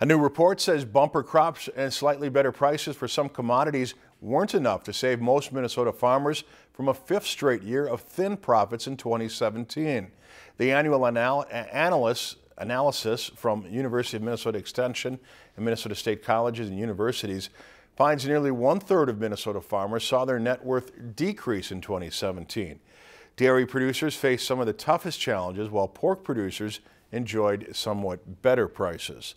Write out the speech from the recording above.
A new report says bumper crops and slightly better prices for some commodities weren't enough to save most Minnesota farmers from a fifth straight year of thin profits in 2017. The annual anal analysis, analysis from University of Minnesota Extension and Minnesota State Colleges and universities finds nearly one third of Minnesota farmers saw their net worth decrease in 2017. Dairy producers faced some of the toughest challenges while pork producers enjoyed somewhat better prices.